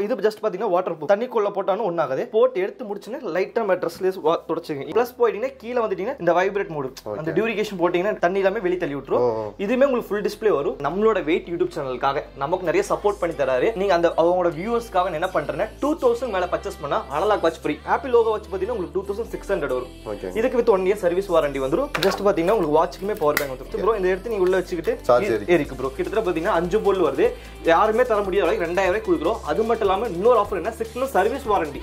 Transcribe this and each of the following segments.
இது ஜஸ்ட் பாத்தீங்கன்னா water proof தண்ணிக்குள்ள போட்டாலும் ஒண்ணாகாது. போட்டு எடுத்து முடிச்சுன்னா லைட்டா நம்ம ட்ரெஸ்லேயே தொடச்சிங்க ப்ளஸ் போயிட்டீங்கன்னா கீழே வந்துட்டீங்கன்னா இந்த வைப்ரேட் மூடு அந்த டியூரிகேஷன் போட்டீங்கன்னா தண்ணி எல்லாமே வெளியே தள்ளி விட்டுரும். இதுவுமே உங்களுக்கு ஃபுல் டிஸ்ப்ளே வரும். நம்மளோட வெயிட் யூடியூப் சேனலுக்காக நமக்கு நிறைய சப்போர்ட் பண்ணி தராரு. நீங்க அந்த அவங்களோட வியூவர்ஸ்க்காக என்ன பண்றேன்னா டூ தௌசண்ட் மேல பர்ச்சேஸ் பண்ணா analog watch free Apple logo வச்சு பாத்தீங்கன்னா உங்களுக்கு டூ தௌசண்ட் சிக்ஸ் ஹண்ட்ரட் வரும். இதுக்கு with one year service warranty வந்துரும். ஜஸ்ட் பாத்தீங்கன்னா உங்களுக்கு வாட்ச்க்குமே பவர் பேங்க் வந்துரும். ப்ரோ இந்த எடுத்து நீங்க உள்ள வச்சுக்கிட்டு ஏறிக்கு ப்ரோ கிட்டத்தட்ட பாத்தீங்கன்னா அஞ்சு பொருள் வருது. யாருமே தர முடியாத ரெண்டாயிரம் ரூபாய் கொடுக்குறோம். அது மட்டும் இல்லாம இன்னொரு ஆஃபர் என்ன? Six month service warranty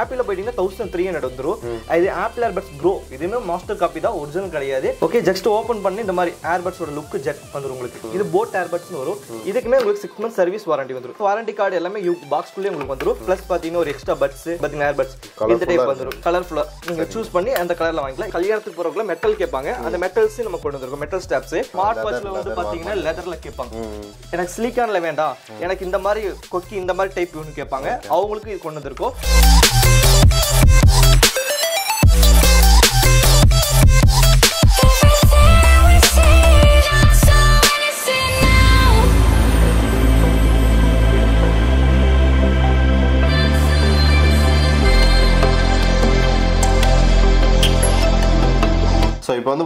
Apple போயிட்டீங்கன்னா தௌசண்ட் த்ரீ ஹண்ட்ரட் வந்துரும். இது ஆப்பிள் ஏர்பட்ஸ் ப்ரோ இதுவுமே மாஸ்டர் காப்பி தான் ஒரிஜினல் கிடையாது. ஓகே ஜஸ்ட் ஓப்பன் பண்ணி இந்த மாதிரி ஏர்பட்ஸோட லுக் ஜெட் வந்துரும் உங்களுக்கு. இது போட் ஏர்பட்ஸ்னு வரும். இதுக்குமே உங்களுக்கு சிக்ஸ் மந்த் சர்வீஸ் வாரண்டி வந்துரும். வாரண்டி கார்டு எல்லாமே யூ பாக்ஸ்குள்ளே உங்களுக்கு வந்துரும். ப்ளஸ் பார்த்தீங்கன்னா ஒரு எக்ஸ்ட்ரா பட்ஸ் பார்த்தீங்கன்னா ஏர்பட்ஸ் இந்த டைப் வந்துரும். கலர்ஃபுல்லா நீங்க சூஸ் பண்ணி அந்த கலர்ல வாங்கிக்கலாம். கல்யாணத்துக்கு போறவங்கள மெட்டல் கேட்பாங்க. அந்த மெட்டல்ஸ் நம்ம கொண்டு வந்திருக்கோம். மெட்டல் ஸ்டாப்ஸ் ஸ்மார்ட் வாட்ச்ல வந்து பாத்தீங்கன்னா லெதர்ல கேட்பாங்க. எனக்கு சிலிக்கான்ல வேண்டாம். எனக்கு இந்த மாதிரி கொக்கி இந்த மாதிரி டைப் வேணும்னு கேட்பாங்க. அவங்களுக்கு இது கொண்டு வந்திருக்கோம். Thank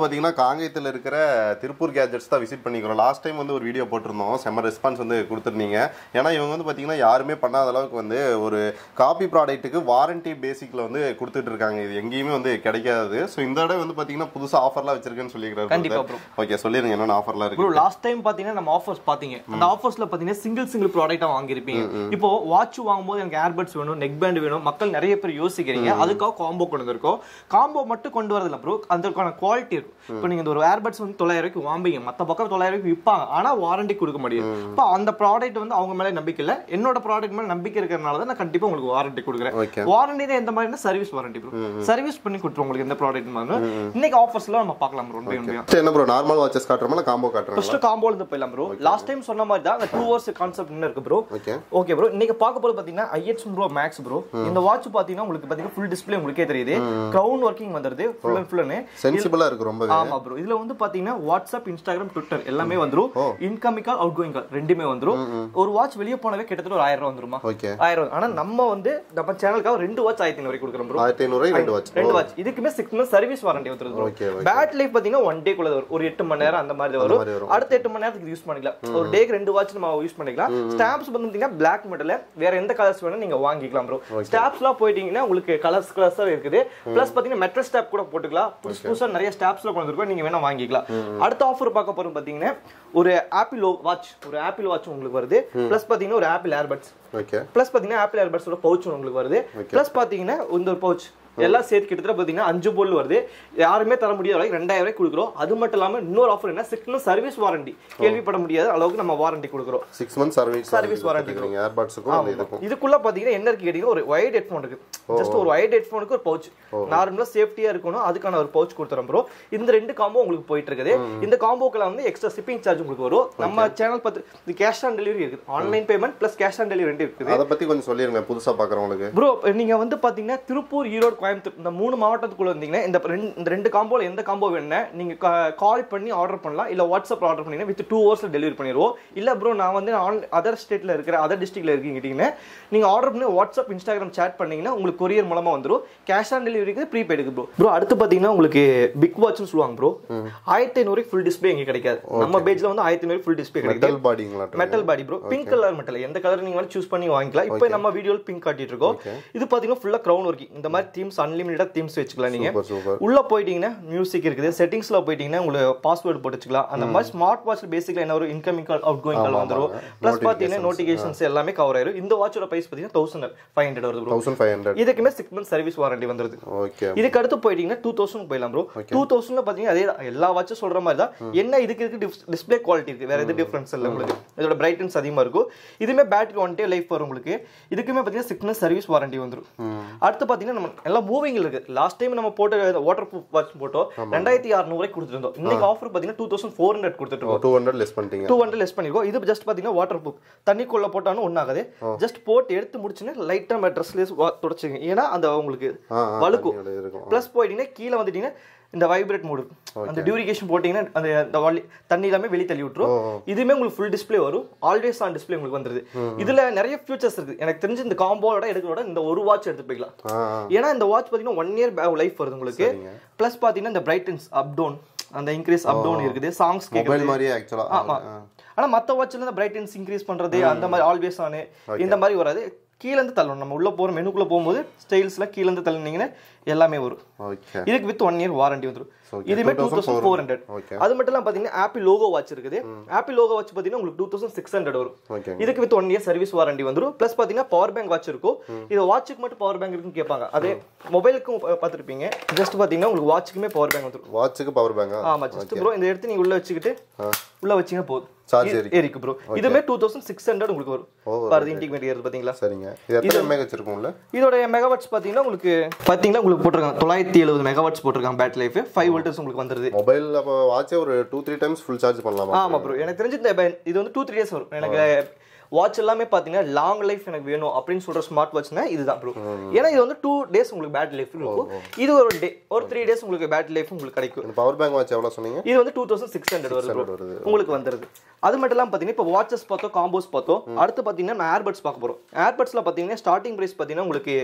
பார்த்தீங்கன்னா காங்கேயத்தில் இருக்கிற திருப்பூர் கேஜெட்ஸ் தான் விசிட் பண்ணிக்கிறோம். லாஸ்ட் டைம் வந்து ஒரு வீடியோ போட்டிருந்தோம். செம்ம ரெஸ்பான்ஸ் வந்து கொடுத்துருந்தீங்க. ஏன்னா இவங்க வந்து பார்த்தீங்கன்னா யாருமே பண்ணாத அளவுக்கு வந்து ஒரு காப்பி ப்ராடக்ட்டுக்கு வாரண்டி பேசிக்கில் வந்து கொடுத்துட்டு இருக்காங்க. இது எங்கேயுமே வந்து கிடைக்காது. ஸோ இந்த தடவை வந்து பார்த்தீங்கன்னா புதுசாக ஆஃபர்லாம் வச்சிருக்கேன்னு சொல்லிக்கிறாரு கண்டிப்பா bro. ஓகே சொல்லிருங்க என்னென்ன ஆஃபர்லாம் ப்ரோ இருக்கு. லாஸ்ட் டைம் பாத்தீங்கன்னா நம்ம ஆஃபர்ஸ் பாத்தீங்க. அந்த ஆஃபர்ஸ்ல பாத்தீங்கன்னா சிங்கிள் சிங்கிள் ப்ராடக்ட்டா வாங்கியிருப்பீங்க. இப்போ வாட்ச் வாங்கும்போது எனக்கு ஏர்பட்ஸ் வேணும் நெக் பேண்ட் வேணும். மக்கள் நிறைய பேர் யோசிக்கிறீங்க. அதுக்காக காம்போ கொண்டு வந்திருக்கோம். காம்போ மட்டும் கொண்டு வரதில்ல ப்ரோ அதற்கான குவாலிட்டி இருக்கும். இப்போ நீங்க இந்த ஒரு ஏர்பட்ஸ் வந்து தொள்ளாயிரம் ரூபாய்க்கு வாம்பிங்க மத்த பக்கம் தொள்ளாயிரம் ரூபாய்க்கு விற்பாங்க ஆனா வாரண்டி கொடுக்க முடியும் இப்போ அந்த ப்ராடக்ட் வந்து அவங்க மேல நம்பிக்கை இல்ல. என்னோட ப்ராடக்ட் மேல நம்பிக்கை இருக்கிறனால தான் நான் கண்டிப்பா உங்களுக்கு வாரண்டி. கொடுக்குறேன். வாரண்டி எந்த மாதிரினா சர்வீஸ் வாரண்டி ப்ரோ சர்வீஸ் பண்ணி கொடுத்துருவோம் உங்களுக்கு எந்த ப்ராடக்ட் மாதிரி இன்னைக்கு ஆஃபர்ஸ்ல நம்ம பார்க்கலாம் bro one by one Next என்ன ப்ரோ நார்மல் வாட்சஸ் காட்டுறோமா இல்லை காம்போ காட்டுறோங்களா ஃபர்ஸ்ட் காம்போல இருந்து போயிடலாம் ப்ரோ லாஸ்ட் டைம் சொன்ன மாதிரி தான் அந்த டூ ஹவர்ஸ் கான்செப்ட் என்ன இருக்கு ப்ரோ ஓகே. ஓகே ப்ரோ இன்னைக்கு பார்க்க போது பாத்தீங்கன்னா ஐஎச் ப்ரோ மேக்ஸ் ப்ரோ இந்த வாட்ச் பாத்தீங்கன்னா உங்களுக்கு பாத்தீங்கன்னா ஃபுல் டிஸ்ப்ளே உங்களுக்கே தெரியுது. கிரவுன் ஒர்க்கிங் வந்துருது. ஃபுல் அண்ட் ஃபுல்லுன்னு சென்சிபிளாக இருக்கு ரொம்ப ஆமா ப்ரோ இதுல வந்து பாத்தீங்கன்னா வாட்ஸ்அப் இன்ஸ்டாகிராம் ட்விட்டர் எல்லாமே வந்துரும். Incoming call outgoing call ரெண்டுமே வந்துரும் ஒரு வாட்ச் வெளிய போனவே கிட்டத்தட்ட ஒரு ஆயிரம் ரூபாய் வந்துருமா? ஆயிரம். ஆனா நம்ம வந்து நம்ம சேனலுக்காக ரெண்டு வாட்ச் ஆயிரத்தி ஐநூறு வரைக்கும் கொடுக்குறோம் ப்ரோ ஆயிரத்தி ஐநூறு ரெண்டு வாட்ச் ரெண்டு வாட்ச் இதுக்குமே சிக்ஸ் மந்த் சர்வீஸ் வாரண்டி வந்துருது. பேட் லைஃப் பாத்தீங்கன்னா ஒன் டே குள்ள ஒரு எட்டு மணி நேரம் அந்த மாதிரி வரும். அடுத்த எட்டு மணி நேரத்துக்கு யூஸ் பண்ணிக்கலாம். ஒரு டேக்கு ரெண்டு வாட்ச் நம்ம யூஸ் பண்ணிக்கலாம். ஸ்டாம்ப்ஸ் பாத்தீங்கன்னா பிளாக் மெட்டல் வேற எந்த கலர்ஸ் வேணும் நீங்க வாங்கிக்கலாம் ப்ரோ ஸ்டாப்ஸ்லாம் போயிட்டீங்கன்னா உங்களுக்கு கலர்ஸ் கலர்ஸா இருக்குது. பிளஸ் பாத்தீங்கன்னா மெட்டல் ஸ்டாப் கூட போட்டுக்கலாம். புதுசு புதுசா நிறைய ஸ்டாப்ஸ்ல வந்திருக்கோம் நீங்க வேணா வாங்கிக்கலாம். அடுத்த ஆஃபர் பார்க்க போறோம் பாத்தீங்கன்னா ஒரு ஆப்பிள் வாட்ச் ஒரு ஆப்பிள் வாட்ச் உங்களுக்கு வருது. பிளஸ் பாத்தீங்கன்னா ஒரு ஆப்பிள் ஏர்பட்ஸ் ஓகே. ப்ளஸ் பார்த்தீங்கன்னா ஆப்பிள் ஏர்பட்ஸோட பவுச் உங்களுக்கு வருது. ப்ளஸ் பார்த்தீங்கன்னா இந்த ஒரு பவுச் எல்லாம் சேர்த்து கிட்டத்தட்ட பார்த்தீங்கன்னா அஞ்சு பொருள் வருது. யாருமே தர முடியாத அளவுக்கு ரெண்டாயிரம் ரூபாய் கொடுக்குறோம். அது மட்டும் இல்லாமல் இன்னொரு ஆஃபர் என்ன? சிக்ஸ் மந்த் சர்வீஸ் வாரண்டி கேள்விப்பட முடியாத அளவுக்கு நம்ம வாரண்டி கொடுக்குறோம். சிக்ஸ் மந்த்ஸ் சர்வீஸ் ஏர்பாட்ஸுக்கும் அந்த இதுக்கும். இதுக்குள்ள பாத்தீங்கன்னா என்ன இருக்கு கேட்டீங்கன்னா ஒரு ஒயர்ட் ஹெட்ஃபோன் இருக்கு. ஜஸ்ட் ஒரு ஒயர்ட் ஹெட்ஃபோனுக்கு ஒரு பவுச் நார்மலா சேஃப்டியா இருக்கணும். அதுக்கான ஒரு பவுச் கொடுத்துறோம் ப்ரோ இந்த ரெண்டு காம்போ உங்களுக்கு போயிட்டு இருக்குது இந்த காம்போக்குள்ள வந்து எக்ஸ்ட்ரா ஷிப்பிங் சார்ஜ் உங்களுக்கு வரும். நம்ம சேனல் பார்த்து இது கேஷ் ஆன் டெலிவரி இருக்குது. Online payment plus cash on delivery ரெண்டு இருக்குது. அதை பத்தி கொஞ்சம் சொல்லிருங்க. புதுசா பாக்குறவங்களுக்கு. ப்ரோ நீங்க வந்து பாத்தீங்கன்னா திருப்பூர் ஈரோடு கோயம்புத்தூர் இந்த மூணு மாவட்டத்துக்குள்ள வந்தீங்கன்னா இந்த ரெண்டு இந்த ரெண்டு காம்போல எந்த காம்போ வேணும்னா நீங்க கால் பண்ணி ஆர்டர் பண்ணலாம். இல்ல வாட்ஸ்அப் ஆர்டர் பண்ணீங்கன்னா வித் டூ ஹவர்ஸ்ல டெலிவரி பண்ணிடுவோம். இல்ல ப்ரோ நான் வந்து அதர் ஸ்டேட்ல இருக்கிற அதர் டிஸ்ட்ரிக்ட்ல இருக்கீங்கன்னா நீங்க ஆர்டர் பண்ணி வாட்ஸ்அப் இன்ஸ்டாகிராம் chat பண்ணீங்கன்னா உங்களுக்கு கொரியர் மூலமா வந்துரும். கேஷ் ஆன் டெலிவரிக்கு ப்ரீபெய்டுக்கு ப்ரோ ப்ரோ அடுத்து பாத்தீங்கன்னா உங்களுக்கு பிக் வாட்ச்னு சொல்லுவாங்க ப்ரோ ஆயிரத்தி ஐநூறு ஃபுல் டிஸ்பிளே இங்க கிடைக்காது. நம்ம பேஜ்ல வந்து ஆயிரத்தி ஐநூறு ஃபுல் டிஸ்பிளே கிடைக்குது. Metal பாடிங்களா metal body bro pink colour metal எந்த கலர் நீங்க வேணா சூஸ் பண்ணி வாங்கிக்கலாம். இப்போ நம்ம வீடியோல பிங்க் காட்டிட்டு இருக்கோம். இது பாத்தீங்கன்னா ஃபுல்லா கிரவுன் ஒர்க்கிங் இந்த மாதிரி தீம்ஸ் அன்லிமிட்டட் தீம்ஸ் வச்சுக்கலாம் நீங்க. உள்ள போயிட்டீங்கன்னா மியூசிக் இருக்குது. செட்டிங்ஸ்ல போயிட்டீங்கன்னா உங்களுக்கு பாஸ்வேர்டு போட்டு வச்சுக்கலாம். அந்த மாதிரி ஸ்மார்ட் வாட்ச் பேசிக்கலா என்ன ஒரு incoming call outgoing call வந்துரும். ப்ளஸ் பாத்தீங்கன்னா நோட்டிஃபிகேஷன்ஸ் எல்லாமே கவர் ஆயிரும். இந்த வாட்சோட பிரைஸ் பாத்தீங்கன்னா தௌசண்ட் ஃபைவ் ஹண்ட்ரட் வருது தௌசண்ட் ஃபைவ் ஹண்ட்ரட் இதுக்குமே சிக்ஸ் மந்த் சர்வீஸ் வாரண்டி வந்துருது. ஓகே இதுக்கு அடுத்து போயிட்டீங்கன்னா டூ தௌசண்ட் போயிடலாம் ப்ரோ டூ தௌசண்ட்ல பாத்தீங்கன்னா அதே. எல்லா வாட்சும் சொல்ற மாதிரி தான். என்ன இதுக்கு இருக்கு டிஸ்பிளே குவாலிட்டி இருக்கு? வேற எது டிஃபரன்ஸ் இல்லை உங்களுக்கு. இதோட பிரைட்னஸ் அதிகமா இருக்கும். இதுமே பேட்டரி ஒன் டே லைஃப் வரும் உங்களுக்கு. இதுக்குமே பாத்தீங்கன்னா சிக்ஸ் மந்த் சர்வீஸ் வாரண்டி வந்துரும். அடுத்து பாத்தீங்கன்னா நம்ம எல்லாம் மூவிங் இருக்கு. லாஸ்ட் டைம் நம்ம போட்ட வாட்டர் ப்ரூஃப் வாட்ச் போட்டோம் ரெண்டாயிரத்தி அறுநூறு ரூபாய்க்கு கொடுத்துருந்தோம் இன்னைக்கு ஆஃபர் பாத்தீங்கன்னா டூ தௌசண்ட் ஃபோர் ஹண்ட்ரட் கொடுத்துட்டு இருக்கோம். டூ ஹண்ட்ரட் லெஸ் பண்ணிட்டீங்க. டூ ஹண்ட்ரட் லெஸ் பண்ணிருக்கோம். இது ஜஸ்ட் பாத்தீங்கன்னா வாட்டர் ப்ரூஃப் தண்ணிக்குள்ள போட்டாலும் ஒன்றாகுது ஜஸ்ட் போட்டு எடுத்து முடிச்சுன்னு லைட்டா நம்ம ட்ரெஸ்லேஸ் தொடச்சிங்க ஏன்னா அந்த உங்களுக்கு வழுக்கும். ப்ளஸ் போயிட்டீங்கன்னா கீழே வந்துட்டீங்கன்னா இந்த வைப்ரேட் மோடு அந்த டியூரிகேஷன் போட்டீங்கன்னா அந்த வலி தண்ணி எல்லாமே வெளியே தள்ளி விட்டுரும் இதுவுமே உங்களுக்கு ஃபுல் டிஸ்ப்ளே வரும். ஆல்வேஸ் ஆன் டிஸ்ப்ளே உங்களுக்கு வந்துருது. இதுல நிறைய ஃபியூச்சர்ஸ் இருக்கு. எனக்கு தெரிஞ்சு இந்த காம்போட எடுக்கிறோட இந்த ஒரு வாட்ச் எடுத்து போய்க்கலாம். ஏன்னா இந்த வாட்ச் பாத்தீங்கன்னா ஒன் இயர் லைஃப் வருது உங்களுக்கு. ப்ளஸ் பாத்தீங்கன்னா இந்த பிரைட்டன்ஸ் அப் டவுன் அந்த இன்க்ரீஸ் அப் டவுன் இருக்குது. சாங்ஸ் கேட்குறது மொபைல் மாதிரியே ஆக்சுவலா ஆமா. ஆனா மத்த வாட்ச்ல இந்த பிரைட்டன்ஸ் இன்க்ரீஸ் பண்றது அந்த மாதிரி ஆல்வேஸ் ஆனு இந்த மாதிரி வராது. கீழ இருந்து தள்ளணும். நம்ம உள்ள போற மெனுக்குள்ள போகும்போது ஸ்டைல்ஸ்ல கீழ இருந்து தள்ளினீங்கன்னா எல்லாமே வரும். ஓகே இதுக்கு வித் ஒன் இயர் வாரண்டி வந்துரும். Okay, இதுமே டூ தௌசண்ட் ஃபோர் ஹண்ட்ரட். அது மட்டும் இல்லாம பாத்தீங்கன்னா ஆப்பிள் லோகோ வாட்ச் இருக்குது. ஆப்பிள் லோகோ வாட்ச் பாத்தீங்கன்னா உங்களுக்கு டூ தௌசண்ட் சிக்ஸ் ஹண்ட்ரட் வரும். ஓகே இதுக்கு with one year service warranty வந்துரும். ப்ளஸ் பாத்தீங்கன்னா பவர் பேங்க் வாட்ச் இருக்கும். இது வாட்சுக்கு மட்டும் பவர் பேங்க் இருக்குன்னு கேட்பாங்க. அதே மொபைலுக்கும் பார்த்துருப்பீங்க. ஜஸ்ட் பாத்தீங்கன்னா உங்களுக்கு வாட்சுக்குமே பவர் பேங்க் வந்துரும். வாட்சுக்கு பவர் பேங்கா ஆமா ஜஸ்ட் ப்ரோ இந்த எடுத்து நீங்க உள்ள வச்சுக்கிட்டு உள்ள வச்சீங்கன்னா போதும் Charge ஏ- ஏறிக்கும். ஏறிக்கும் ப்ரோ இதுமே டூ தௌசண்ட் சிக்ஸ் ஹண்ட்ரட் உங்களுக்கு வரும். பாருது இன்டிமேட் ஏறுது பாத்தீங்களா? சரிங்க. இது எத்தனை எம்ஏ வச்சிருக்கோம்ல இதோட மெகாவாட்ஸ் பாத்தீங்கன்னா உங்களுக்கு பாத்தீங்கன்னா உங்களுக்கு போட்டிருக்காங்க. தொள்ளாயிரத்தி எழுபது மெகாவாட்ஸ் போட்டிருக்காங்க பேட்டரி லைஃப் ஃபைவ் வோல்டர்ஸ் உங்களுக்கு வந்துருது. மொபைல் அப்போ வாட்சே ஒரு two three times full charge பண்ணலாமா? ஆமா ப்ரோ எனக்கு தெரிஞ்சு இந்த இது வந்து டூ த்ரீ டேஸ் வரும். எனக்கு வாட்ச் எல்லாமே பாத்தீங்கன்னா லாங் லைஃப் எனக்கு வேணும் அப்படின்னு சொல்ற ஸ்மார்ட் வாட்ச்னா இதுதான் ப்ரோ ஏன்னா இது வந்து டூ டேஸ் உங்களுக்கு பேட்டரி லைஃப் இருக்கும். இது ஒரு டே ஒரு த்ரீ டேஸ் உங்களுக்கு பேட்டரி லைஃப் உங்களுக்கு கிடைக்கும். பவர் பேங்க் வாட்ச் எவ்வளோ சொன்னீங்க? இது வந்து டூ தௌசண்ட் சிக்ஸ் ஹண்ட்ரட் வருது. உங்களுக்கு வந்துருது. அது மட்டும் இல்லாம பாத்தீங்கன்னா இப்போ வாட்சஸ் பார்த்தோம் காம்போஸ் பார்த்தோம். அடுத்து பாத்தீங்கன்னா நம்ம ஏர்பட்ஸ் பார்க்க போறோம். ஏர்பட்ஸ்ல பாத்தீங்கன்னா ஸ்டார்டிங் பிரைஸ் பாத்தீங்கன்னா உங்களுக்கு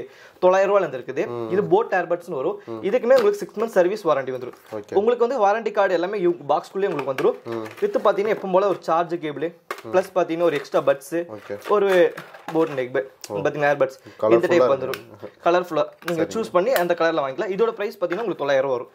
தொள்ளாயிரம் ரூபாயில இருக்குது இது போட் ஏர்பட்ஸ்னு வரும். இதுக்குமே உங்களுக்கு six month service warranty Okay. உங்களுக்கு வந்து வாரண்டி கார்டு எல்லாமே பாக்ஸ்குள்ளே உங்களுக்கு வந்துரும். வித் பாத்தீங்கன்னா எப்பவும் போல ஒரு சார்ஜ் கேபிள் ப்ளஸ் பாத்தீங்கன்னா ஒரு எக்ஸ்ட்ரா பட்ஸ் ஓகே ஒரு போட் நெக் பெட் பாத்தீங்கன்னா ஏர்பட்ஸ் இந்த டைப் வந்துரும். கலர்ஃபுல்லா நீங்க சூஸ் பண்ணி அந்த கலர்ல வாங்கிக்கலாம். இதோட பிரைஸ் பாத்தீங்கன்னா உங்களுக்கு தொள்ளாயிரம் வரும்.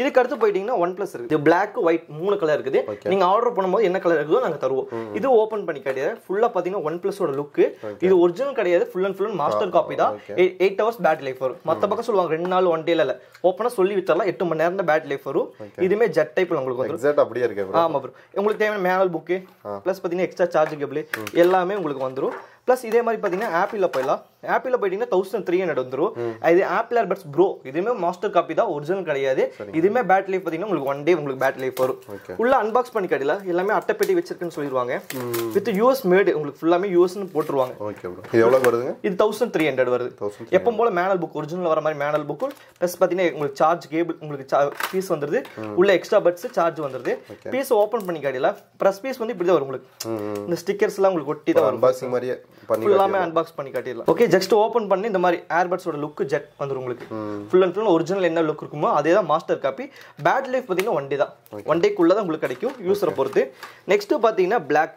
இதுக்கு அடுத்து போயிட்டீங்கன்னா ஒன் பிளஸ் இருக்கு பிளாக் ஒயிட் மூணு கலர் இருக்குது. நீங்க ஆர்டர் பண்ணும்போது என்ன கலர் இருக்குதோ நாங்க தருவோம். இது ஓபன் பண்ணி கிடையாது. ஃபுல்லா பாத்தீங்கன்னா ஒன் பிளஸோட லுக் இது ஒரிஜினல் கிடையாது. Full and full master copy தான். எயிட் ஹவர்ஸ் பேட்டரி லைஃப் வரும். மத்த பக்கம் சொல்லுவாங்க ரெண்டு நாள் ஒன் டேல இல்ல. ஓப்பனா சொல்லி வித்தரலாம் எட்டு மணி நேரம் பேட்டரி லைஃப் வரும். இதுமே ஜெட் டைப்ல உங்களுக்கு வந்துரும். எக்ஸாக்ட் அப்படியே இருக்கே ப்ரோ ஆமா ப்ரோ உங்களுக்கு தேவையான மேனுவல் புக்கு ப்ளஸ் பாத்தீங்கன்னா எக்ஸ்ட்ரா சார்ஜ் கேபிள் எல்லாமே உங்களுக்கு வந்துரும். ப்ளஸ் இதே மாதிரி பாத்தீங்கன்னா ஆப்பிள்ல போயிடலாம். ஆப்பிள்ல போயிட்டீங்கன்னா தௌசண்ட் த்ரீ ஹண்ட்ரட் வந்துரும். இது ஆப்பிள் ஏர்பட்ஸ் ப்ரோ இதுவுமே மாஸ்டர் காப்பி தான் ஒரிஜினல் கிடையாது. இதுவுமே பேட்டரி லைஃப் பாத்தீங்கன்னா உங்களுக்கு ஒன் டே உங்களுக்கு பேட்டரி லைஃப் வரும். உள்ள அன்பாக்ஸ் பண்ணி காட்டல எல்லாமே அட்டைப்பெட்டி வச்சிருக்குன்னு சொல்லிடுவாங்க வித் யூஎஸ் மேடு உங்களுக்கு ஃபுல்லாமே யூஎஸ்னு போட்டுருவாங்க. ஓகே இது எவ்வளோ வருதுங்க? இது தௌசண்ட் த்ரீ ஹண்ட்ரட் வருது. 1300 எப்பவும் போல மேனல் புக் ஒரிஜினல் வர மாதிரி மேனல் புக் ப்ளஸ் பார்த்தீங்கன்னா உங்களுக்கு சார்ஜ் கேபிள் உங்களுக்கு பீஸ் வந்துருது. உள்ள எக்ஸ்ட்ரா பட்ஸ் சார்ஜ் வந்துருது. பீஸ் ஓப்பன் பண்ணி காட்டில ப்ரெஸ் பீஸ் வந்து இப்படி தான் வரும் உங்களுக்கு. இந்த ஸ்டிக்கர்ஸ் எல்லாம் உங்களுக்கு ஒட்டி தான் வரும். மாதிரியே ஃபுல்லாமே அன்பாக்ஸ் பண்ணி காட்டிடலாம். ஓகே ஜஸ்ட் ஓப்பன் பண்ணி இந்த மாதிரி ஏர்பட்ஸோட லுக் ஜெட் வந்துரும் உங்களுக்கு. ஃபுல் அண்ட் ஃபுல் ஒரிஜினல் என்ன லுக் இருக்குமோ அதே தான் மாஸ்டர் காப்பி பேட்டரி லைஃப் பார்த்தீங்கன்னா ஒன் டே தான். ஒன் டேக்குள்ள தான் உங்களுக்கு கிடைக்கும் யூஸரை பொறுத்து. நெக்ஸ்ட் பார்த்தீங்கன்னா பிளாக்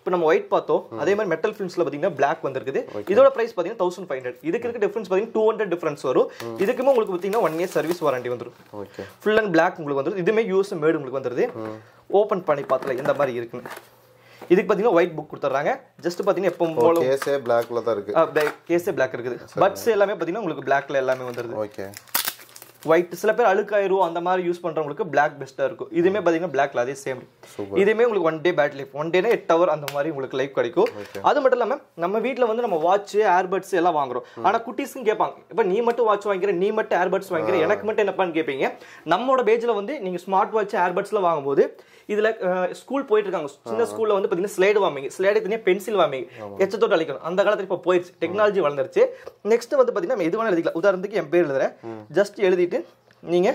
இப்போ நம்ம ஒயிட் பார்த்தோம். அதே மாதிரி மெட்டல் ஃபிலிம்ஸ்ல பார்த்தீங்கன்னா பிளாக் வந்திருக்குது. இதோட பிரைஸ் பார்த்தீங்கன்னா தௌசண்ட் ஃபைவ் ஹண்ட்ரட் இதுக்கு இருக்க டிஃபரன்ஸ் பார்த்தீங்கன்னா டூ ஹண்ட்ரட் டிஃபரன்ஸ் வரும். இதுக்குமே உங்களுக்கு பார்த்தீங்கன்னா ஒன் இயர் சர்வீஸ் வாரண்டி வந்துரும். ஓகே ஃபுல் அண்ட் பிளாக் உங்களுக்கு வந்துருது. இதுமே யூஎஸ் மேடு உங்களுக்கு வந்துருது. ஓப்பன் பண்ணி பார்த்தல எந்த மாதிரி இருக்குன்னு. இதுக்கு பார்த்தீங்கன்னா ஒயிட் புக் கொடுத்துட்றாங்க. ஜஸ்ட் பார்த்தீங்கன்னா எப்போ போல கேஸே பிளாக்ல தான் இருக்கு. கேஸே பிளாக் இருக்குது. பட்ஸ் எல்லாமே பார்த்தீங்கன்னா உங்களுக்கு பிளாக்ல எல்லாமே வந்துருது. ஓகே. ஒயிட் சில பேர் அழுக்காயிரும் அந்த மாதிரி யூஸ் பண்றவங்களுக்கு பிளாக் பெஸ்ட்டாக இருக்கும். இதுவுமே பார்த்தீங்கன்னா பிளாக்ல அதே சேம் இதுவுமே உங்களுக்கு one day bat life one டேனா eight hour அந்த மாதிரி உங்களுக்கு லைஃப் கிடைக்கும். அது மட்டும் இல்லாம நம்ம வீட்ல வந்து நம்ம வாட்ச் ஏர்பட்ஸ் எல்லாம் வாங்குறோம். ஆனா குட்டீஸ்க்கும் கேட்பாங்க. இப்போ நீ மட்டும் வாட்ச் வாங்கிக்கிற நீ மட்டும் ஏர்பட்ஸ் வாங்கிக்கிற எனக்கு மட்டும் என்னப்பான்னு கேட்பீங்க நம்மளோட பேஜ்ல வந்து நீங்க ஸ்மார்ட் வாட்ச் ஏர்பட்ஸ்ல வாங்கும்போது இதுல ஸ்கூல் போயிட்டு இருக்காங்க சின்ன ஸ்கூல்ல வந்து பாத்தீங்கன்னா ஸ்லைடு வாமிங்க ஸ்லைடு தனியா பென்சில் வாமிங்க எச்சத்தோட அழிக்கணும் அந்த காலத்துல இப்போ போயிடுச்சு. டெக்னாலஜி வளர்ந்துருச்சு. நெக்ஸ்ட் வந்து பாத்தீங்கன்னா நம்ம எது வேணாலும் எழுதிக்கலாம். உதாரணத்துக்கு என் பேர் எழுதுறேன். ஜஸ்ட் எழுதிட்டு நீங்க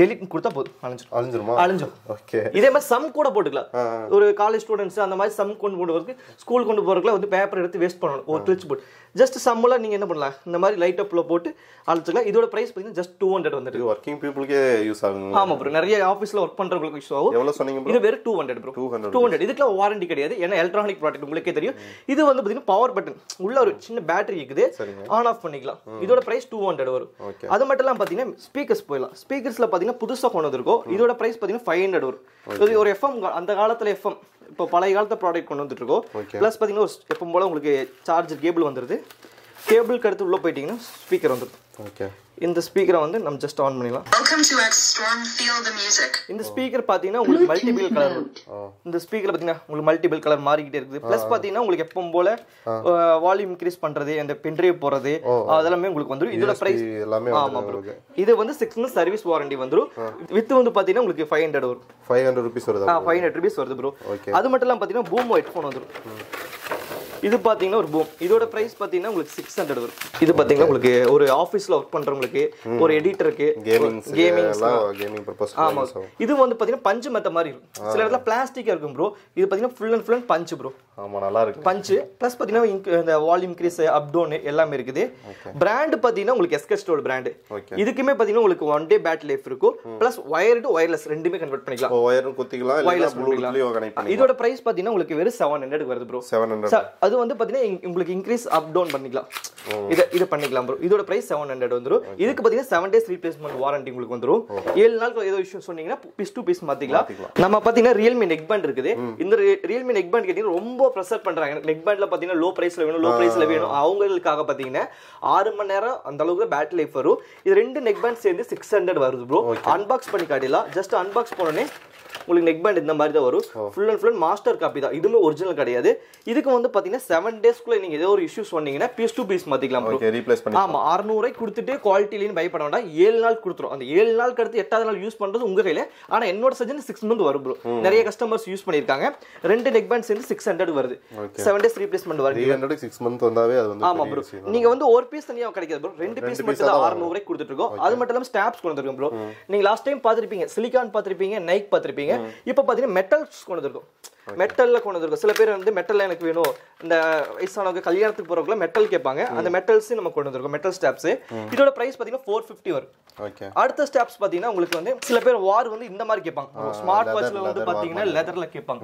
டெலிட் கொடுத்தா போதும். அழிஞ்சிடும் அழிஞ்சிருமா? அழிஞ்சிடும் ஓகே. இதே மாதிரி சம் கூட போட்டுக்கலாம். ஒரு காலேஜ் ஸ்டூடெண்ட்ஸ் அந்த மாதிரி சம் கொண்டு போறதுக்கு ஸ்கூல் கொண்டு போறதுக்குள்ள வந்து பேப்பர் எடுத்து வேஸ்ட் பண்ணணும். ஒரு கிழிச்சு போட்டு ஜஸ்ட் சம்முல நீங்க என்ன பண்ணலாம்? இந்த மாதிரி லைட் அப்ல போட்டு அழைச்சிக்கலாம். இதோட பிரைஸ் பார்த்தீங்கன்னா ஜஸ்ட் டூ ஹண்ட்ரட் வந்துட்டு இது ஒர்க்கிங் பீப்புளுக்கே யூஸ் ஆகுங்க ஆமா ப்ரோ நிறைய ஆஃபீஸ்ல ஒர்க் பண்றவங்களுக்கு யூஸ் ஆகும். எவ்வளோ சொன்னீங்க ப்ரோ இது வெறும் two hundred bro 200 two hundred இதுக்குலாம் வாரண்டி கிடையாது. ஏன்னா எலக்ட்ரானிக் ப்ராடக்ட் உங்களுக்கே தெரியும். இது வந்து பாத்தீங்கன்னா பவர் பட்டன் உள்ள ஒரு சின்ன பேட்டரி இருக்குது. ஆன் ஆஃப் பண்ணிக்கலாம். இதோட பிரைஸ் டூ ஹண்ட்ரட் வரும். அது மட்டும் இல்லாம பாத்தீங்கன்னா ஸ்பீக்கர்ஸ் போயிடலாம். ஸ்பீக்கர்ஸ்ல பாத்தீங்கன்னா புதுசா கொண்டு வந்திருக்கோம் இதோட பிரைஸ் பாத்தீங்கன்னா ஃபைவ் ஹண்ட்ரட் வரும் இது ஒரு எஃப்எம் அந்த காலத்துல எஃப்எம் இப்போ பழைய காலத்து ப்ராடக்ட் கொண்டு வந்துட்டு இருக்கோம். ப்ளஸ் பாத்தீங்கன்னா ஒரு எப்பவும் போல உங்களுக்கு சார்ஜர் கேபிள் வந்துருது. கேபிளுக்கு அடுத்து உள்ளே போயிட்டீங்கன்னா ஸ்பீக்கர் வந்துடும் ஓகே இந்த ஸ்பீக்கரை வந்து நம்ம ஜஸ்ட் ஆன் பண்ணிடலாம். இந்த ஸ்பீக்கர் பார்த்தீங்கன்னா உங்களுக்கு மல்டிபிள் கலர் வரும் இந்த ஸ்பீக்கர் பார்த்தீங்கன்னா உங்களுக்கு மல்டிபிள் கலர் மாறிக்கிட்டே இருக்குது. ப்ளஸ் பார்த்தீங்கன்னா உங்களுக்கு எப்பவும் போல வால்யூம் இன்க்ரீஸ் பண்றது அந்த பென்ட்ரைவ் போறது அதெல்லாமே உங்களுக்கு வந்துடும் இதோட பிரைஸ் எல்லாமே ஆமா வந்துரும் ப்ரோ. இது வந்து சிக்ஸ் மந்த்ஸ் சர்வீஸ் வாரண்டி வந்துடும் வித் வந்து பார்த்தீங்கன்னா உங்களுக்கு ஃபைவ் ஹண்ட்ரட் வரும். ஃபைவ் ஹண்ட்ரட் ருபீஸ் வருதா ஃபைவ் ஹண்ட்ரட் ருபீஸ் வருது ப்ரோ. அது மட்டும் இல்லாமல் பார்த்தீங்கன்னா பூம் ஹெட்ஃபோன் வந்துடும் இது பார்த்தீங்கன்னா ஒரு பூம் இதோட பிரைஸ் பார்த்தீங்கன்னா உங்களுக்கு சிக்ஸ் ஹண்ட்ரட் வரும். இது பார்த்தீங்கன்னா உங்களுக்கு ஒரு ஆஃபீஸில் ஒர்க் பண்ணுறவங்களுக்கு ஒரு எடிட்டருக்கு கேமிங் கேமிங் எல்லாம் கேமிங் பர்பஸ் ஆமா. இது வந்து பாத்தீங்கன்னா பஞ்சு மெத்த மாதிரி இருக்கும். சில இடத்துல பிளாஸ்டிக்கா இருக்கும் ப்ரோ இது பாத்தீங்கன்னா ஃபுல் அண்ட் ஃபுல் அண்ட் பஞ்சு ப்ரோ ஆமா நல்லா இருக்கு. பஞ்சு ப்ளஸ் பாத்தீங்கன்னா இங்க- இந்த வால்யூம் இன்க்ரீஸ் அப் டவுன் எல்லாமே இருக்குது. பிராண்ட் பாத்தீங்கன்னா உங்களுக்கு எஸ்கஸ்டோட பிராண்ட் Okay. இதுக்குமே பாத்தீங்கன்னா உங்களுக்கு ஒன் டே பேட்டரி லைஃப் இருக்கும். ப்ளஸ் ஒயர் டு ஒயர்லெஸ் ரெண்டுமே கன்வெர்ட் பண்ணிக்கலாம். ஒயரும் குத்திக்கலாம் இல்ல Wireless ப்ளூடூத்லயும் கனெக்ட் பண்ணி இதோட பிரைஸ் பாத்தீங்கன்னா உங்களுக்கு வெறும் செவன் ஹண்ட்ரட் வருது ப்ரோ செவன் ஹண்ட்ரட் அது வந்து பாத்தீங்கன்னா இங்க- உங்களுக்கு இன்க்ரீஸ் அப் டவுன் பண்ணிக்கலாம். இத இது பண்ணிக்கலாம் ப்ரோ இதோட பிரைஸ் செவன் ஹண்ட்ரட் வந்துரும். இதுக்கு பாத்தீங்கன்னா செவன் டேஸ் ரீப்ளேஸ்மெண்ட் வாரண்டி உங்களுக்கு வந்துரும். ஏழு நாளுக்கு ஏதோ இஷ்யூ சொன்னீங்கன்னா பீஸ் டு பீஸ் மாத்திக்கலாம். நம்ம பாத்தீங்கன்னா ரியல்மி நெக் பேண்ட் இருக்குது. இந்த ரியல்மி நெக் பேண்ட் கேட்டீங்கன்னா ரொம்ப ப்ரெஷர் பண்றாங்க. நெக் பேண்ட்ல பாத்தீங்கன்னா லோ பிரைஸ்ல வேணும் லோ பிரைஸ்ல வேணும். அவங்களுக்காக பாத்தீங்கன்னா ஆறு மணி நேரம் அந்த அளவுக்கு பேட்டரி லைஃப் வரும். இது ரெண்டு நெக் பேண்ட் சேர்ந்து சிக்ஸ் ஹண்ட்ரட் வருது ப்ரோ அன்பாக்ஸ் பண்ணி காட்டிடலாம். ஜஸ்ட் அன்பாக்ஸ் பண்ணோடனே உங்களுக்கு நெக் பேண்ட் இந்த மாதிரி தான் வரும். Full and full master copy தான். இதுவுமே ஒரிஜினல் கிடையாது. இதுக்கு வந்து பாத்தீங்கன்னா செவன் டேஸ்க்குள்ள நீங்க ஏதோ ஒரு இஷ்யூ சொன்னீங்கன்னா பீஸ் டு பீஸ் மாத்திக்கலாம் bro. ஓகே ரீப்ளேஸ் பண்ணி ஆமா அறுநூறுவாய்க்கு கொடுத்துட்டு குவாலிட்டிலின்னு பயப்பட வேண்டாம். ஏழு நாள் கொடுத்துரும். அந்த ஏழு நாளுக்கு அடுத்து எட்டாவது நாள் யூஸ் பண்றது உங்க கையில. ஆனா என்னோட சஜன் சிக்ஸ் மந்த் வரும் ப்ரோ நிறைய கஸ்டமர்ஸ் யூஸ் பண்ணிருக்காங்க ரெண்டு நெக் பேண்ட் சேர்ந்து சிக்ஸ் ஹண்ட்ரட் வருது. செவன் டேஸ் ரீப்ளேஸ்மெண்ட் வருது சிக்ஸ் மந்த் வந்தாவே அது வந்து ஆமா பெரிய ப்ரோ நீங்க வந்து ஒரு பீஸ் தனியா கிடைக்காது ப்ரோ ரெண்டு பீஸ் மட்டும் தான் தான் 600 ரூபாய்க்கு கொடுத்துட்டு இருக்கோம். அது மட்டும் இல்லாம ஸ்டாப்ஸ் கொண்டு வந்திருக்கோம் ப்ரோ நீங்க லாஸ்ட் டைம் பாத்திருப்பீங்க சிலிகான் பாத்திருப்பீங்க நைக் பாத்திருப்பீங்க இப்போ பாத்தீங்கன்னா மெட்டல்ஸ் கொண்டு வந்திருக்கோம். மெட்டல்ல கொண்டு வந்திருக்கோம். சில பேர் வந்து மெட்டல்ல எனக்கு வேணும். இந்த வயசானவங்க கல்யாணத்துக்கு போறவங்க மெட்டல் கேட்பாங்க. அந்த மெட்டல்ஸ் நம்ம கொண்டு வந்திருக்கோம். மெட்டல் ஸ்டாப்ஸ் இதோட பிரைஸ் பாத்தீங்கன்னா ஃபோர் ஃபிஃப்டி வரும். அடுத்த ஸ்டாப்ஸ் பாத்தீங்கன்னா உங்களுக்கு வந்து சில பேர் வார் வந்து இந்த மாதிரி கேட்பாங்க. ஸ்மார்ட் வாட்ச்ல வந்து பாத்தீங்கன்னா லெதர்ல கேட்பாங்க.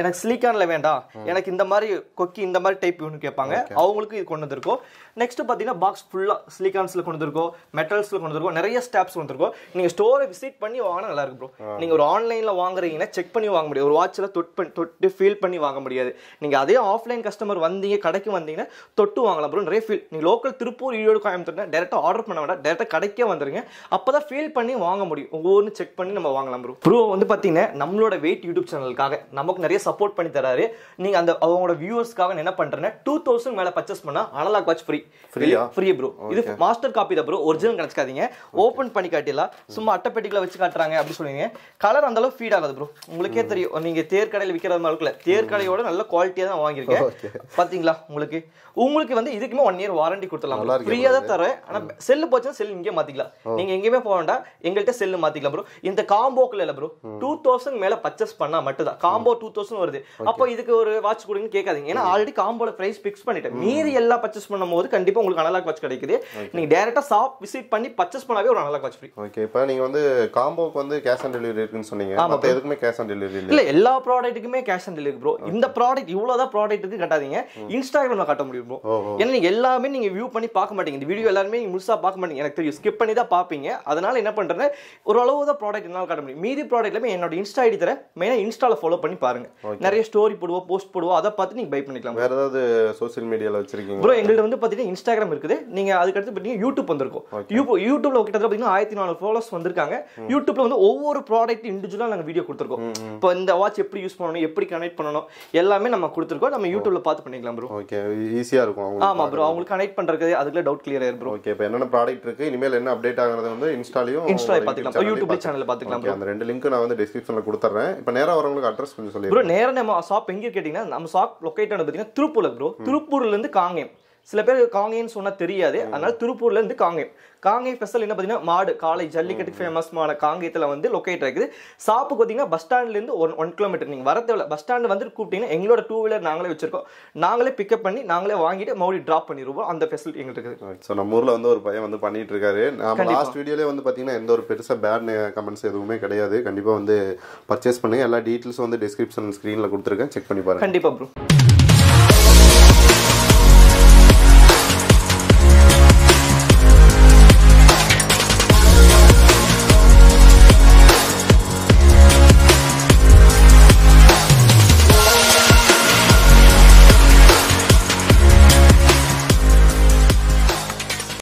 எனக்கு சிலிக்கான்ல வேண்டாம். எனக்கு இந்த மாதிரி கொக்கி இந்த மாதிரி டைப் வேணும்னு கேட்பாங்க. அவங்களுக்கு இது கொண்டு வந்திருக்கோம். நெக்ஸ்ட் பாத்தீங்கன்னா பாக்ஸ் ஃபுல்லா சிலிகான்ஸ்ல கொண்டு வந்திருக்கோம். மெட்டல்ஸ்ல கொண்டு வந்திருக்கோம். நிறைய ஸ்டாப்ஸ் வந்திருக்கோம். நீங்க ஸ்டோரை விசிட் பண்ணி வாங்கினா நல்லா இருக்கு ப்ரோ நீங்க ஒரு ஆன்லைன்ல வாங்குறீங்கன்னா செக் பண்ணி வாங்க முடியாது. ஒரு வாட்ச்ல தொட் பண்ணி தொட்டு ஃபீல் பண்ணி வாங்க முடியாது. நீங்க அதே ஆஃப்லைன் கஸ்டமர் வந்தீங்க கடைக்கு வந்தீங்கன்னா தொட்டு வாங்கலாம் ப்ரோ நிறைய ஃபீல் நீங்க லோக்கல் திருப்பூர் ஈரோடு கோயம்புத்தூர் டேரக்டா ஆர்டர் பண்ண வேண்டாம். டேரக்டா கடைக்கே வந்துருங்க. அப்பதான் ஃபீல் பண்ணி வாங்க முடியும். ஒவ்வொன்று செக் பண்ணி நம்ம வாங்கலாம் ப்ரோ ப்ரோ வந்து பாத்தீங்கன்னா நம்மளோட வெயிட் யூடியூப் சேனலுக்காக நமக்கு நிறைய சப்போர்ட் பண்ணி தராரு. நீங்க அந்த அவங்களோட வியூவர்ஸ்க்காக என்ன பண்றேன்னா டூ தௌசண்ட் மேல பர்ச்சேஸ் பண்ணா அனலாக் வாட்ச் ஃப்ரீ Free-ஆ? ஃப்ரீ ப்ரோ இது மாஸ்டர் காப்பி தான் ப்ரோ ஒரிஜினல் கிடைச்சிக்காதீங்க. ஓபன் பண்ணி காட்டிடலாம். சும்மா அட்டைப்பெட்டிகளை வச்சு காட்டுறாங்க அப்படி சொல்லுவீங்க. கலர் அந்த அளவுக்கு ஃபீட் ஆகாது ப்ரோ உங்களுக்கே தெரியும். நீங்க தேர் கடையில் விற்கிற மாதிரி இருக்குல்ல தேர் கடையோட நல்ல குவாலிட்டியா தான் வாங்கியிருக்கேன். பாத்தீங்களா? உங்களுக்கு. உங்களுக்கு வந்து இதுக்குமே ஒன் இயர் வாரண்டி கொடுத்துடலாம் இருக்கே ஃப்ரீயா தான் தரேன். ஆனா செல்லு போச்சுன்னா செல் இங்கே மாத்திக்கலாம். நீங்க எங்கேயுமே போக வேண்டாம். எங்கள்கிட்ட செல்லு மாத்திக்கலாம் ப்ரோ இந்த காம்போக்குல இல்ல ப்ரோ டூ தௌசண்ட் மேல பர்ச்சேஸ் பண்ணா மட்டும் தான் காம்போ டூ தௌசண்ட் வருது. அப்போ இதுக்கு ஒரு வாட்ச் கொடுங்கன்னு கேட்காதீங்க. ஏன்னா ஆல்ரெடி காம்போல பிரைஸ் ஃபிக்ஸ் பண்ணிட்டேன். மீறி எல்லாம் பர்ச்சேஸ் பண்ணும்போது கண்டிப்பா உங்களுக்கு அனலாக் வாட்ச் கிடைக்குது. நீங்க டேரக்டா ஷாப் விசிட் பண்ணி பர்ச்சேஸ் பண்ணாவே ஒரு அனலாக் வாட்ச் ஃப்ரீ ஓகே. இப்போ நீங்க வந்து காம்போக்கு வந்து கேஷ் ஆன் டெலிவரி இருக்குன்னு சொன்னீங்க. மற்ற எதுக்குமே கேஷ் ஆன் டெலிவரி இல்லை. எல்லா ப்ராடக்ட்டுக்குமே கேஷ் ஆன் டெலிவரி ப்ரோ இந்த ப்ராடக்ட் இவ்வளவுதான் ப்ராடக்ட் இருக்கு கட்டாதீங்க. இன்ஸ்டாகிராம்ல காட்ட முடியும் ப்ரோ ஏன்னா நீங்க எல்லாமே நீங்க வியூ பண்ணி பார்க்க மாட்டீங்க. இந்த வீடியோ எல்லாருமே நீங்க முழுசா பார்க்க மாட்டீங்க. எனக்கு தெரியும். ஸ்கிப் பண்ணி தான் பார்ப்பீங்க. அதனால என்ன பண்றேன் ஒரு அளவு தான் ப்ராடக்ட் என்னால காட்ட முடியும். மீதி ப்ராடக்ட் எல்லாமே என்னோட இன்ஸ்டா ஐடி தர மெயினா இன்ஸ்டால ஃபாலோ பண்ணி பாருங்க. நிறைய ஸ்டோரி போடுவோம் போஸ்ட் போடுவோம். அதை பார்த்து நீங்க பை பண்ணிக்கலாம் வேற ஏதாவது சோஷியல் மீடியால வச்சிருக்கீங்க ப்ரோ எங்கள்ட்ட வந்து பாத்தீங்கன்னா இன்ஸ்டாகிராம் இருக்குது. நீங்க அதுக்கு அடுத்து பாத்தீங்கன்னா யூடியூப் வந்திருக்கும். யூடியூப் யூடியூப்ல கிட்டத்தட்ட பாத்தீங்கன்னா ஆயிரத்தி நானூறு ஃபாலோஸ் வந்திருக்காங்க. யூடியூப்ல வந்து ஒவ்வொரு ப்ராடக்ட் இண்டிவிஜுவலா நாங்க வீடியோ கொடுத்துருக்கோம். இப்போ இந்த வாட்ச் எப்படி யூஸ் பண்ணணும் எப்படி கனெக்ட் பண்ணணும் எல்லாமே நம்ம கொடுத்துருக்கோம். நம்ம யூடியூப்ல பார்த்து பண்ணிக்கலாம் ப்ரோ ஓகே ஈஸியா இருக்கும் ஆமா ப்ரோ அவங்களுக்கு கனெக்ட் பண்றது அதுக்குள்ள டவுட் கிளியர் ஆயிரும் ப்ரோ ஓகே இப்போ என்னென்ன ப்ராடக்ட் இருக்கு இனிமேல் என்ன அப்டேட் ஆகுறது வந்து இன்ஸ்டாலையும் Insta ல பாத்துக்கலாம். யூடியூப்ல channel ல பாத்துக்கலாம் ஓகே அந்த ரெண்டு லிங்க் நான் வந்து டிஸ்கிரிப்ஷன்ல கொடுத்துறேன். இப்போ நேரா வரவங்களுக்கு அட்ரஸ் கொஞ்சம் ப்ரோ சொல்லிடுறேன் நேரா நம்ம ஷாப் எங்க கேட்டீங்கன்னா நம்ம ஷாப் லொக்கேட் ஆனது பாத்தீங்கன்னா திருப்பூர்ல ப்ரோ திருப்பூர்ல இருந்து காங்கேயம். சில பேர் காங்கேயம்னு சொன்னா தெரியாது. அதனால திருப்பூர்ல இருந்து காங்கேயம். காங்கேயம் ஸ்பெஷல் என்ன பாத்தீங்கன்னா மாடு காலை ஜல்லிக்கட்டுக்கு ஃபேமஸ்மான காங்கேயத்துல வந்து லொக்கேட் இருக்குது ஷாப்புக்கு பாத்தீங்கன்னா பஸ் ஸ்டாண்ட்ல இருந்து ஒன் ஒன் கிலோமீட்டர் நீங்க வர பஸ் ஸ்டாண்ட் வந்து கூப்பிட்டீங்கன்னா எங்களோட டூ வீலர் நாங்களே வச்சிருக்கோம். நாங்களே பிக்கப் பண்ணி நாங்களே வாங்கிட்டு மறுபடியும் டிராப் பண்ணிடுவோம். அந்த ஃபெசிலிட்டி எங்களுக்கு இருக்குது. ஸோ நம்ம ஊர்ல வந்து ஒரு பையன் வந்து பண்ணிட்டு இருக்காரு. நம்ம லாஸ்ட் வீடியோலே வந்து பாத்தீங்கன்னா எந்த ஒரு பெருசா பேட் கமெண்ட்ஸ் எதுவுமே கிடையாது. கண்டிப்பா வந்து பர்ச்சேஸ் பண்ணுங்க. எல்லா டீட்டெயில்ஸும் வந்து டிஸ்கிரிப்ஷன் ஸ்க்ரீன்ல கொடுத்துருக்கேன். செக் பண்ணி பாருங்க. கண்டிப்பா ப்ரோ